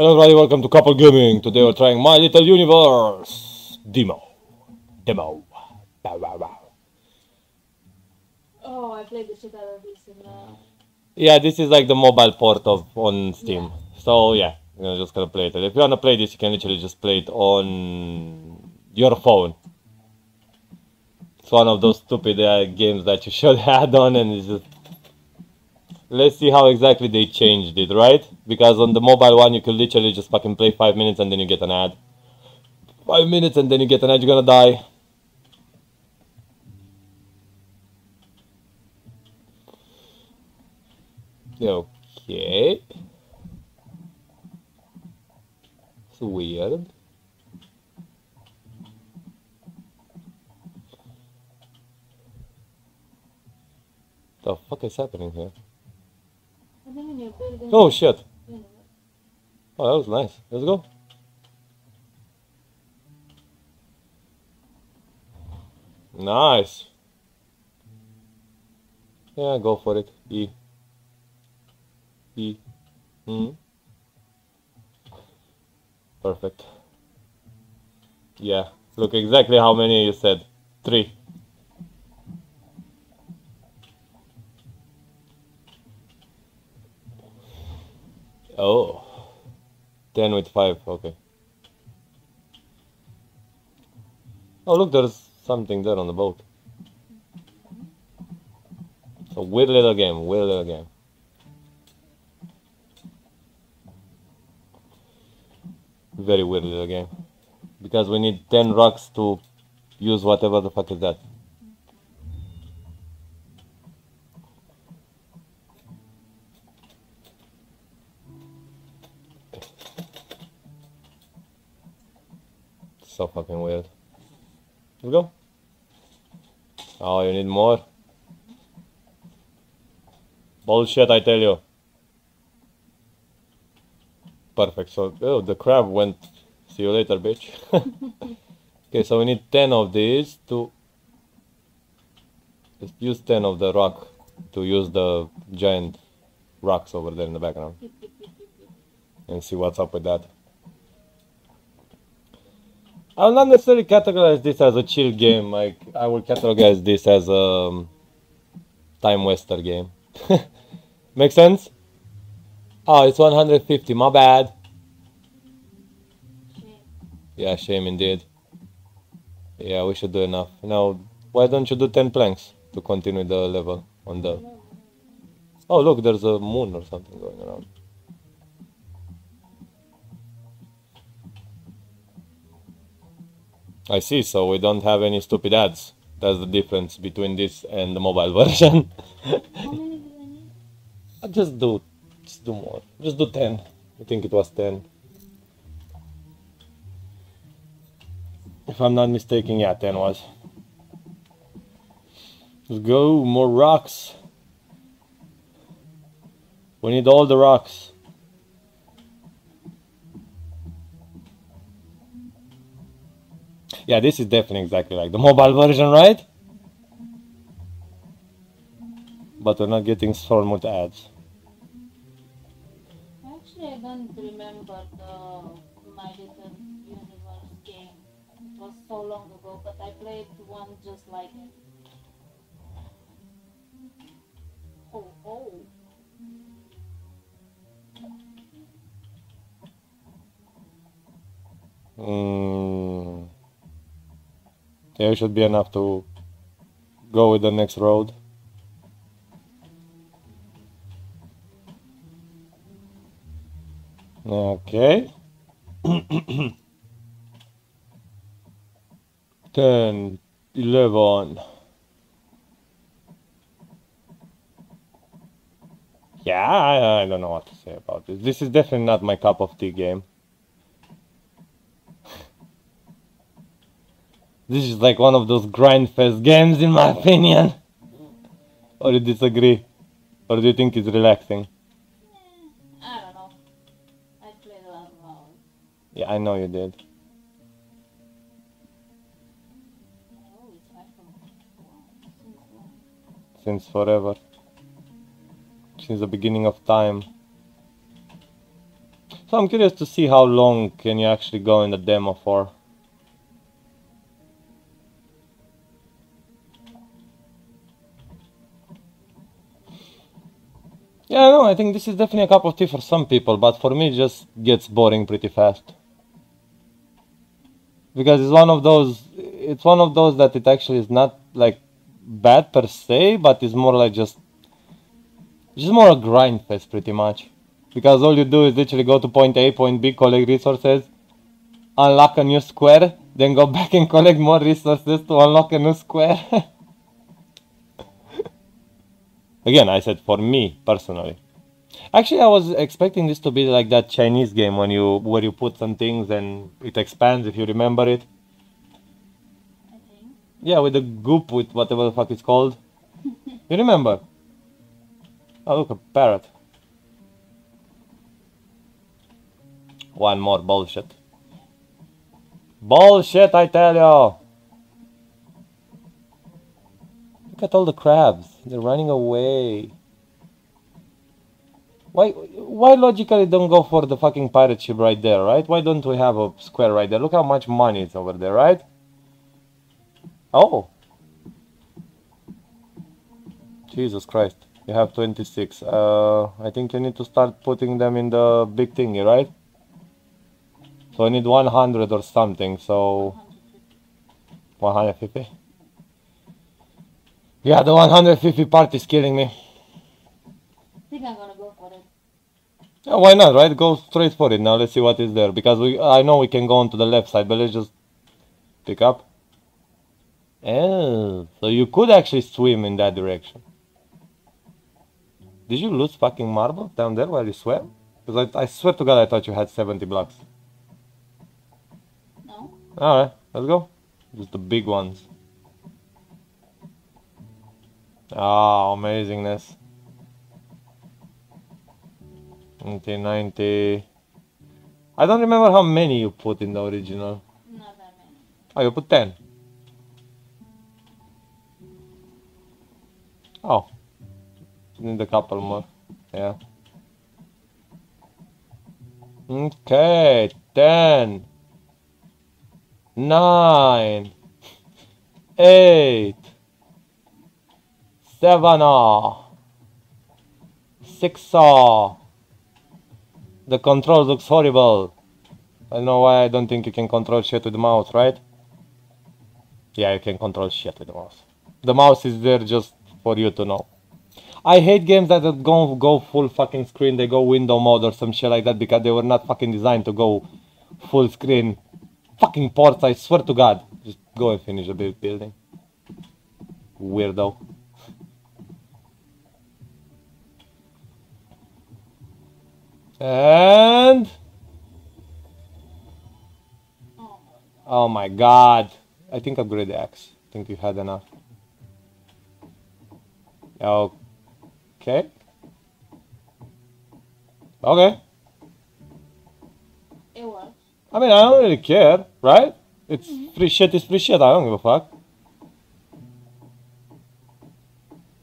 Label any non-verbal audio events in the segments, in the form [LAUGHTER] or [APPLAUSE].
Hello everybody, welcome to Couple Gaming. Today we're trying My Little Universe demo. Demo. Bow. Oh, I played the shit out of this in uh, Yeah, this is like the mobile port of on Steam. So yeah, you're just gonna play it. If you wanna play this, you can literally just play it on your phone. It's one of those stupid uh, games that you [LAUGHS] should add on, and it's just. Let's see how exactly they changed it, right? Because on the mobile one, you could literally just fucking play five minutes and then you get an ad. Five minutes and then you get an ad, you're gonna die. Okay. It's weird. The fuck is happening here? and then when you're building Oh shit. Oh, that was nice. Let's go. Nice. Yeah, go for it. E. E. Hmm. Perfect. Yeah. Look exactly how many you said. Three. Oh. 10 with 5, okay. Oh, look, there's something there on the boat. So, weird little game, weird little game. Very weird little game. Because we need 10 rocks to use whatever the fuck is that. Oh, you need more? Bullshit, I tell you. Perfect. So, oh, the crab went. See you later, bitch. [LAUGHS] okay, so we need 10 of these to. Use 10 of the rock to use the giant rocks over there in the background. And see what's up with that. I will not necessarily categorize this as a chill game. Like I will categorize this as a um, time waster game. [LAUGHS] Make sense? Oh, it's 150. My bad. shame. Yeah, shame indeed. Yeah, we should do enough. Now, why don't you do 10 planks to continue the level on the... Oh, look, there's a moon or something going around. I see, so we don't have any stupid ads. That's the difference between this and the mobile [LAUGHS] version. Just do, just do more. Just do 10. I think it was 10. If I'm not mistaken, yeah, 10 was. Let's go, more rocks. We need all the rocks. Yeah, this is definitely exactly like the mobile version, right? But we're not getting so much ads. Actually, I don't remember the My Little Universe game. It was so long ago, but I played one just like it. Oh, oh. Mm. It should be enough to go with the next road. Okay. [COUGHS] Ten, eleven. Yeah, I, I don't know what to say about this. This is definitely not my cup of tea game. This is like one of those grindfest games in my opinion. Or you disagree? Or do you think it's relaxing? Eh, I don't know. I played a lot of hours. Yeah, I know you did. Oh, it's back from wow, since when? Since forever. Since the beginning of time. So I'm curious to see how long can you actually go in the demo for. Yeah, no, I think this is definitely a cup of tea for some people, but for me it just gets boring pretty fast. Because it's one of those it's one of those that it actually is not like bad per se, but it's more like just just more a grind fest pretty much. Because all you do is literally go to point A, point B, collect resources, unlock a new square, then go [LAUGHS] back and collect more resources to unlock a new square. [LAUGHS] Again, I said for me personally. Actually, I was expecting this to be like that Chinese game when you where you put some things and it expands. If you remember it. I think. Yeah, with the goop, with whatever the fuck it's called. [LAUGHS] you remember? Oh, look, a parrot. One more bullshit. Bullshit, I tell you! Look at all the crabs. They're running away. Why, why logically don't go for the fucking pirate ship right there, right? Why don't we have a square right there? Look how much money is over there, right? Oh. Jesus Christ. You have 26. Uh, I think you need to start putting them in the big thingy, right? So I need 100 or something, so... 150? Yeah, the 150 part is killing me. I think I'm gonna go for it. Yeah, why not, right? Go straight for it now. Let's see what is there. Because we, I know we can go on to the left side, but let's just pick up. Oh, so you could actually swim in that direction. Did you lose fucking marble down there while you swam? Because I, I swear to God, I thought you had 70 blocks. No? Alright, let's go. Just the big ones. Ah, amazingness. 1990. I don't remember how many you put in the original. Not that many. Oh, you put 10. Oh. Need a couple more. Yeah. Okay. 10. 9. 8. 7. oh, 6. oh. The control looks horrible. I know why I don't think you can control shit with the mouse, right? Yeah, you can control shit with the mouse. The mouse is there just for you to know. I hate games that go go full fucking screen. They go window mode or some shit like that because they were not fucking designed to go full screen. Fucking ports, I swear to God. Just go and finish the big building. Weirdo. And Oh, my god. I think upgrade the axe. I think you had enough. Okay. Okay. it works. I mean, I don't really care, right? It's mm-hmm. free shit it's free shit. I don't give a fuck.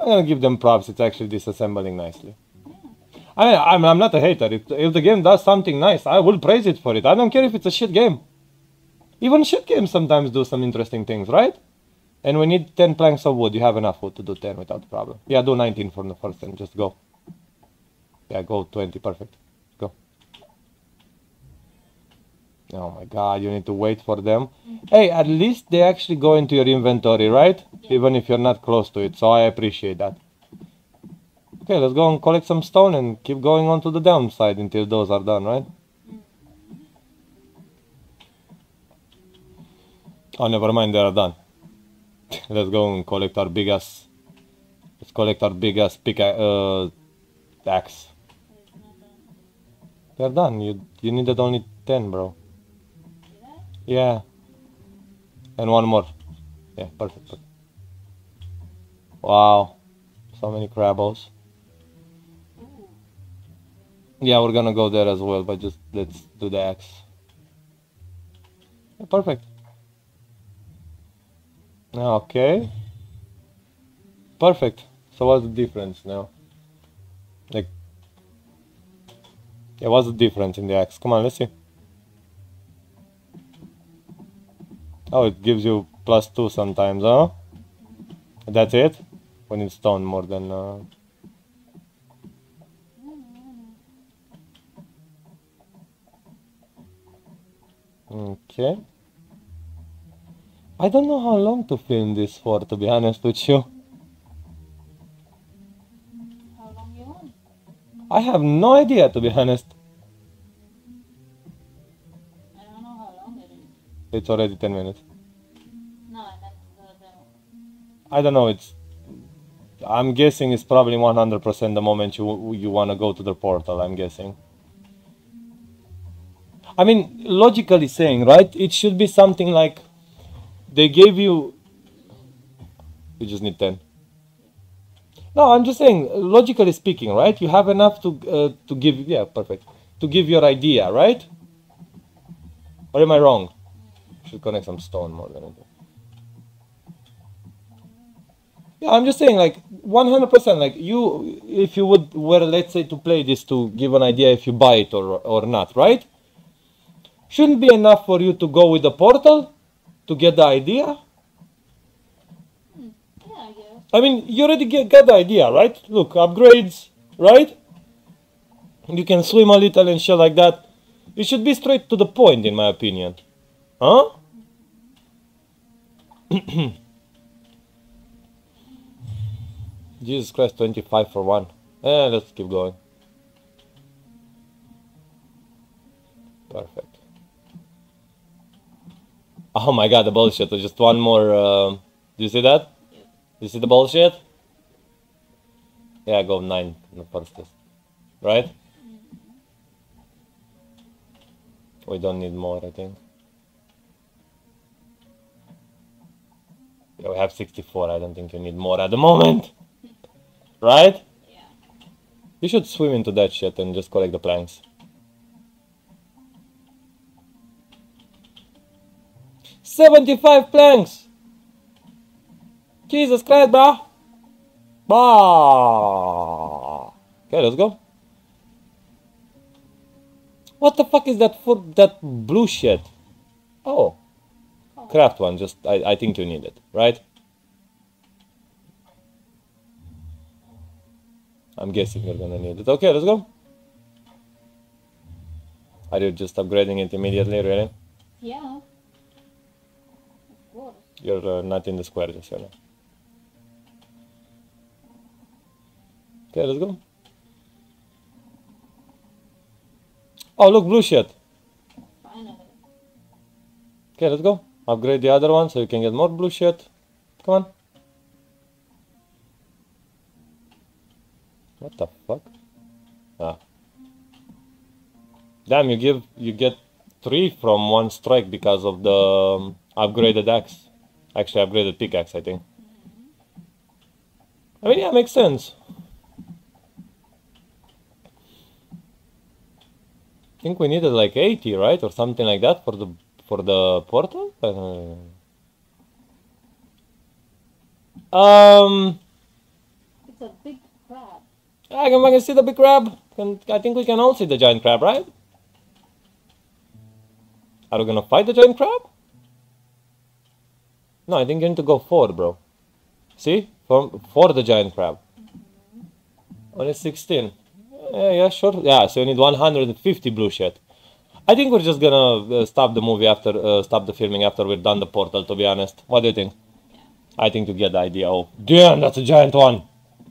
I'm gonna give them props. It's actually disassembling nicely. I mean, I'm, I'm not a hater. If, if the game does something nice, I will praise it for it. I don't care if it's a shit game. Even shit games sometimes do some interesting things, right? And we need 10 planks of wood. You have enough wood to do 10 without problem. Yeah, do 19 for the first time. Just go. Yeah, go 20. Perfect. Go. Oh my god, you need to wait for them. Hey, at least they actually go into your inventory, right? Even if you're not close to it. So I appreciate that. Okay, let's go and collect some stone and keep going on to the downside until those are done, right? Oh, never mind, they are done. [LAUGHS] let's go and collect our big ass. Let's collect our big ass pick uh, axe. They're done. You you needed only ten, bro. Yeah. And one more. Yeah, perfect. perfect. Wow. So many crabbles. Yeah, we're gonna go there as well, but just let's do the axe. Yeah, perfect. Okay. Perfect. So what's the difference now? Like Yeah, what's the difference in the axe? Come on, let's see. Oh, it gives you plus two sometimes, huh? That's it? When it's stone more than... Uh... Okay. I don't know how long to film this for, to be honest with you. How long you want? I have no idea, to be honest. I don't know how long it is. It's already 10 minutes. No, I meant the demo. I don't know, it's... I'm guessing it's probably 100% the moment you you want to go to the portal, I'm guessing. I mean, logically saying, right? It should be something like they gave you. You just need 10. No, I'm just saying, logically speaking, right? You have enough to uh, to give. Yeah, perfect. To give your idea, right? Or am I wrong? Should connect some stone more than anything. Yeah, I'm just saying, like 100%. Like you, if you would were, let's say, to play this to give an idea if you buy it or or not, right? Shouldn't be enough for you to go with the portal to get the idea. Yeah, I guess. I mean, you already get, got the idea, right? Look, upgrades, right? You can swim a little and shit like that. It should be straight to the point, in my opinion. Huh? [COUGHS] Jesus Christ, 25 for one. Eh, let's keep going. Oh my god, the bullshit. There's just one more. Uh, do you see that? You see the bullshit? Yeah, go 9 in the first test. Right? We don't need more, I think. Yeah, we have 64. I don't think you need more at the moment. Right? Yeah. You should swim into that shit and just collect the planks. Seventy-five planks. Jesus Christ, bro. Bah. Okay, let's go. What the fuck is that for that blue shit? Oh, craft one. Just I, I think you need it, right? I'm guessing you're gonna need it. Okay, let's go. Are you just upgrading it immediately, really? Yeah. You're uh, not in the square just you know. Okay, let's go. Oh, look, blue shit. Okay, let's go. Upgrade the other one so you can get more blue shit. Come on. What the fuck? Ah. Damn, you give you get three from one strike because of the um, upgraded axe. Actually, upgraded pickaxe, I think. I mean, yeah, makes sense. I think we needed like 80, right, or something like that for the for the portal. Uh, um, It's a big crab. I can, I can see the big crab. Can, I think we can all see the giant crab, right? Are we gonna fight the giant crab? No, I think you need to go forward, bro. See? For, for the giant crab. Only 16. Yeah, yeah, sure. Yeah, so you need 150 blue shit. I think we're just gonna uh, stop the movie after, uh, stop the filming after we're done the portal, to be honest. What do you think? I think you get the idea. Oh, damn, that's a giant one.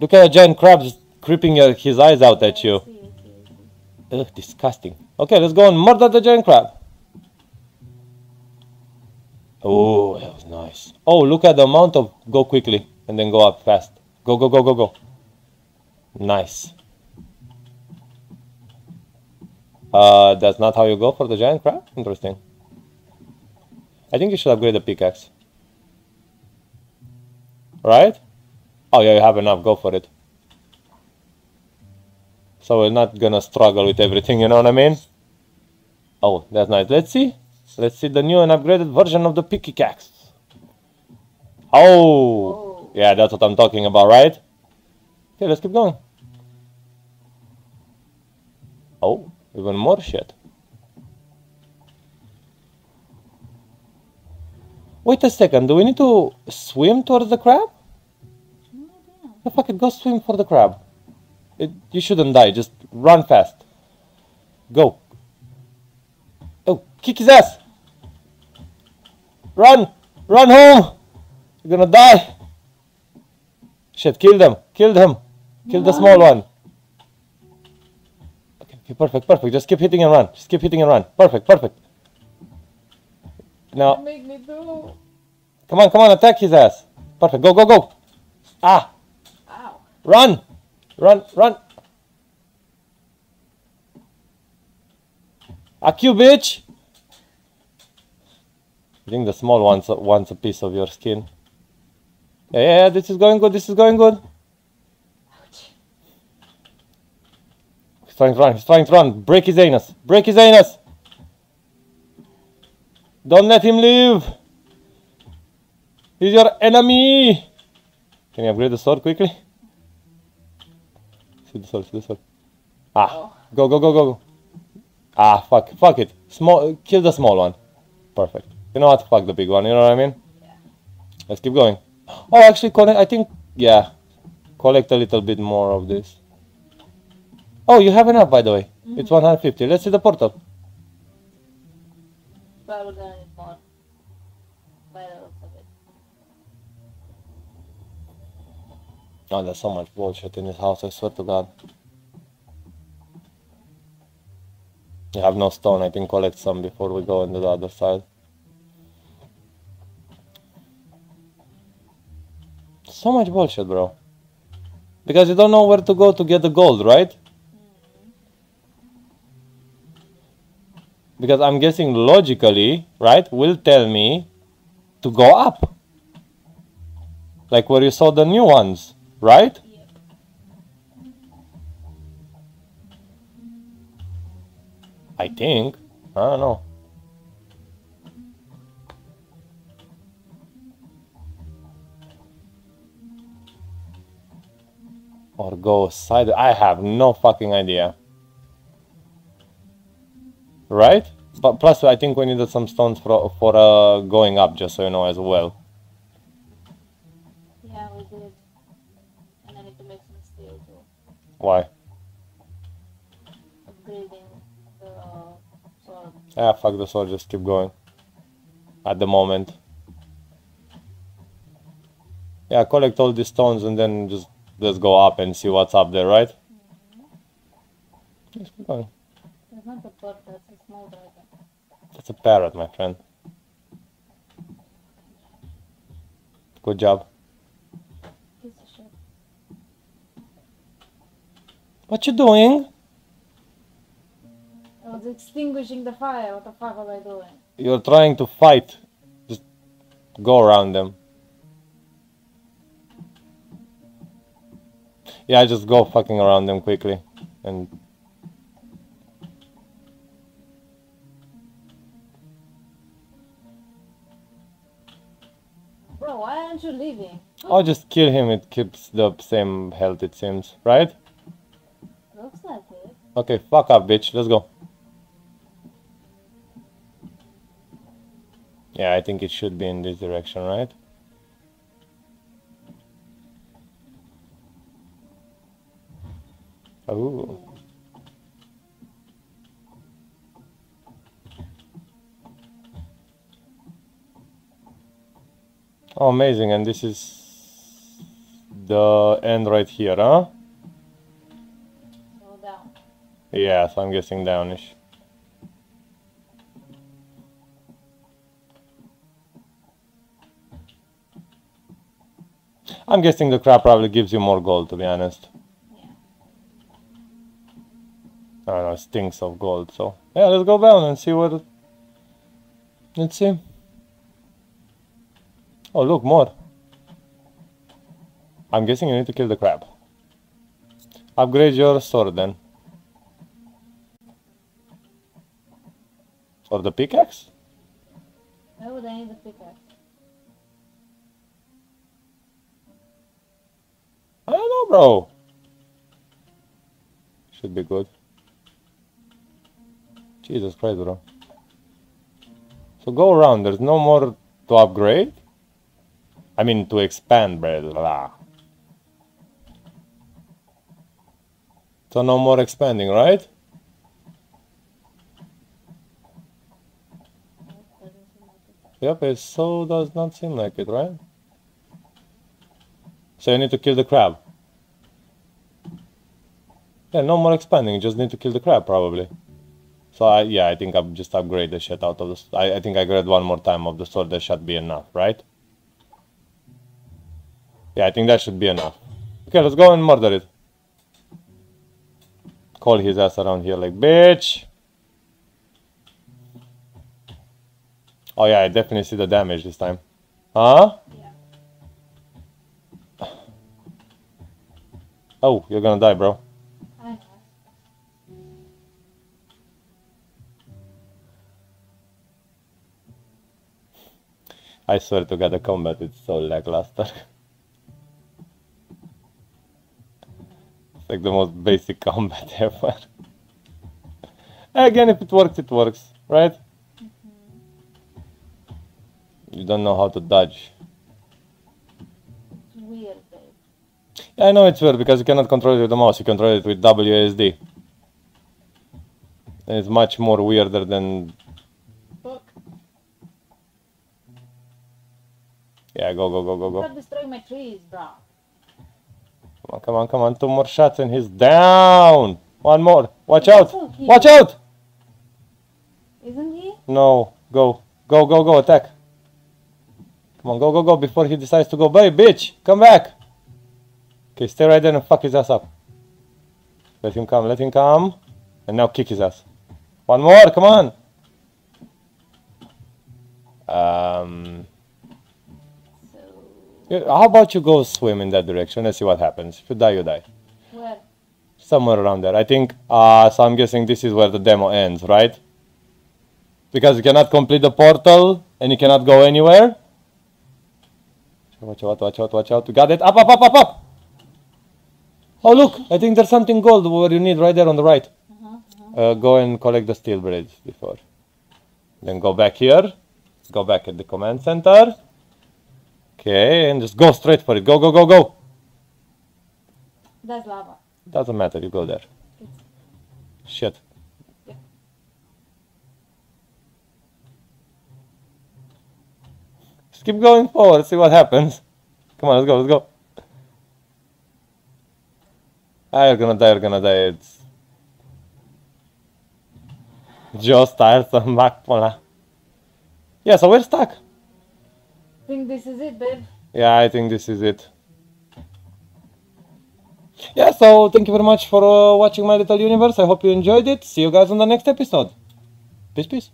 Look at a giant crab just creeping uh, his eyes out at you. Ugh, disgusting. Okay, let's go and murder the giant crab. Oh, that was nice. Oh, look at the amount of go quickly and then go up fast. Go, go, go, go, go. Nice. Uh, that's not how you go for the giant crab? Interesting. I think you should upgrade the pickaxe. Right? Oh yeah, you have enough, go for it. So we're not gonna struggle with everything, you know what I mean? Oh, that's nice. Let's see. Let's see the new and upgraded version of the pickaxe. Oh! Oh. Yeah, that's what I'm talking about, right? Okay, let's keep going. Oh, Even more shit. Wait a second, do we need to swim towards the crab? The fuck it, go swim for the crab. It, you shouldn't die, just run fast. Go. Oh, kick his ass! Run! Run home! You're gonna die! Shit, kill them! Kill them! Kill the small one! Okay, okay, perfect, perfect. Just keep hitting and run. Just keep hitting and run. Perfect, perfect. Now, Make me do. come on, come on, attack his ass. Perfect, go, go, go! Ah! Ow. Run! Run, run! Ack bitch! I think the small wants wants a piece of your skin. Yeah, yeah, this is going good, this is going good. He's trying to run, he's trying to run. Break his anus, break his anus! Don't let him live! He's your enemy! Can you upgrade the sword quickly? See the sword, see the sword. Ah, Oh. go, go, go, go, go. Ah, fuck, fuck it. Small, kill the small one. Perfect. You know what? Fuck the big one. You know what I mean? Yeah. Let's keep going. Oh, actually, collect. I think, yeah, collect a little bit more of this. Oh, you have enough, by the way. Mm-hmm. It's 150. Let's see the portal. We're gonna need more. By the looks of it. Oh, there's so much bullshit in this house. I swear to God. You have no stone. I think collect some before we go into the other side. So much bullshit, bro. Because you don't know where to go to get the gold, right? Because I'm guessing logically, right, will tell me to go up. Like where you saw the new ones, right? I think. I don't know. Or go side. I have no fucking idea. Right? But plus, I think we needed some stones for for uh, going up, just so you know as well. Yeah, we did. And I need to make some steel too. Why? Upgrading the sword. Ah, fuck the sword. Just keep going. At the moment. Yeah, collect all these stones and then just let's go up and see what's up there, right? Yes, keep going. It's not a bird, that's a small dragon. That's a parrot, my friend. Good job. What you doing? I was extinguishing the fire. What the fuck was I doing? You're trying to fight. Just go around them. Yeah, I just go fucking around them quickly. And Bro, why aren't you leaving? I'll just kill him, it keeps the same health it seems, right? Looks like it. Okay, fuck up bitch, let's go. Yeah, I think it should be in this direction, right? Ooh. Oh, amazing, and this is the end right here, huh? So down. Yeah, so I'm guessing downish. I'm guessing the crab probably gives you more gold, to be honest. Yeah. I don't know, it stinks of gold, so... Yeah, let's go down and see what... it- Let's see. Oh, look, more. I'm guessing you need to kill the crab. Upgrade your sword then. Or the pickaxe? Why would I need a pickaxe? I don't know, bro. Should be good. Jesus Christ, bro. So go around. There's no more to upgrade. I mean, to expand, blah. So no more expanding, right? Yep, it so does not seem like it, right? So you need to kill the crab. Yeah, no more expanding. You just need to kill the crab, probably. So I, yeah, I think I'll just upgrade the shit out of this. I, I think I grade one more time of the sword. That should be enough, right? Yeah, I think that should be enough. Okay, let's go and murder it. Call his ass around here like, bitch! Oh yeah, I definitely see the damage this time. Huh? Yeah. Oh, you're gonna die, bro. I swear to god, the combat is so lackluster. it's like the most basic [LAUGHS] combat ever. Again, if it works, it works, right? Mm-hmm. You don't know how to dodge. It's weird. Yeah, I know it's weird because you cannot control it with the mouse, you control it with WASD. And it's much more weirder than. Yeah, go, go, go, go, go. stop destroying my trees, bro. Come on, come on, come on. Two more shots and he's down. One more. Watch He's out. Watch out. Isn't he? No. Go. Go, go, go. Attack. Come on, go, go, go before he decides to go. Hey, bitch. Come back. Okay, stay right there and fuck his ass up. Let him come. Let him come. And now kick his ass. One more. Come on. Um. How about you go swim in that direction? Let's see what happens. If you die, you die. where? somewhere around there. I think, uh, so I'm guessing this is where the demo ends, right? Because you cannot complete the portal and you cannot go anywhere. Watch out, watch out, watch out. You got it? Up, up, up, up, up! Oh, look! I think there's something gold where you need right there on the right. Uh-huh, uh-huh. Uh, go and collect the steel blades before. Then go back here. Go back at the command center. Okay, and just go straight for it. Go, go, go, go! That's lava. Doesn't matter, you go there. It's, Shit. Yeah. Just keep going forward, see what happens. Come on, let's go, let's go. Ah, you're gonna die, you're gonna die. It's just tiresome back pula. Yeah, so we're stuck. Think this is it, babe. Yeah, I think this is it. Yeah, so thank you very much for uh, watching my little universe. I hope you enjoyed it. See you guys on the next episode. Peace, peace.